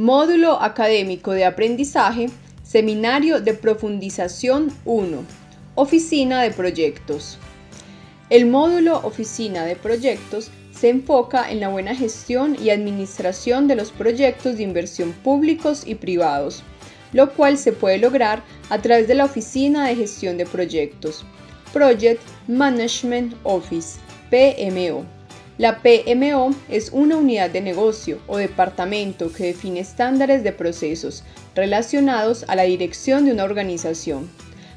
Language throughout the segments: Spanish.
Módulo Académico de Aprendizaje, Seminario de Profundización 1, Oficina de Proyectos. El módulo Oficina de Proyectos se enfoca en la buena gestión y administración de los proyectos de inversión públicos y privados, lo cual se puede lograr a través de la Oficina de Gestión de Proyectos, Project Management Office, PMO. La PMO es una unidad de negocio o departamento que define estándares de procesos relacionados a la dirección de una organización.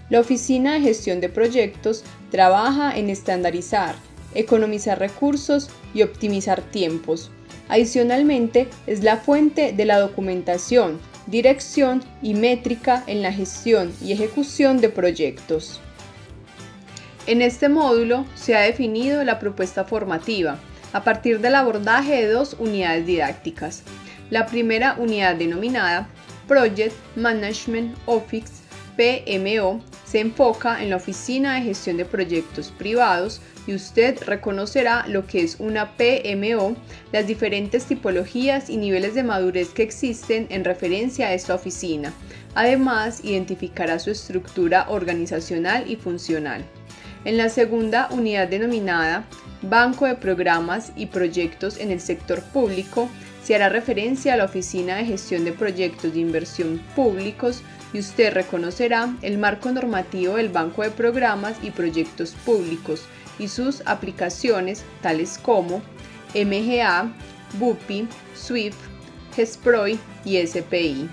La Oficina de Gestión de Proyectos trabaja en estandarizar, economizar recursos y optimizar tiempos. Adicionalmente, es la fuente de la documentación, dirección y métrica en la gestión y ejecución de proyectos. En este módulo se ha definido la propuesta formativa a partir del abordaje de dos unidades didácticas. La primera unidad denominada Project Management Office PMO se enfoca en la oficina de gestión de proyectos privados y usted reconocerá lo que es una PMO, las diferentes tipologías y niveles de madurez que existen en referencia a esta oficina. Además, identificará su estructura organizacional y funcional. En la segunda unidad denominada Banco de Programas y Proyectos en el Sector Público, se hará referencia a la Oficina de Gestión de Proyectos de Inversión Públicos y usted reconocerá el marco normativo del Banco de Programas y Proyectos Públicos y sus aplicaciones tales como MGA, BUPI, SWIFT, GESPROI y SPI.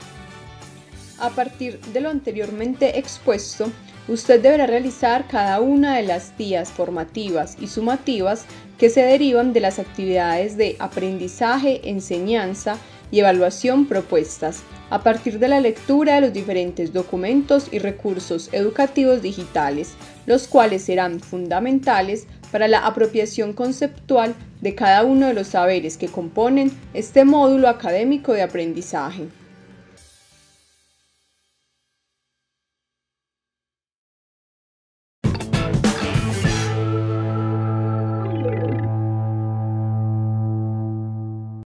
A partir de lo anteriormente expuesto, usted deberá realizar cada una de las vías formativas y sumativas que se derivan de las actividades de aprendizaje, enseñanza y evaluación propuestas a partir de la lectura de los diferentes documentos y recursos educativos digitales, los cuales serán fundamentales para la apropiación conceptual de cada uno de los saberes que componen este módulo académico de aprendizaje.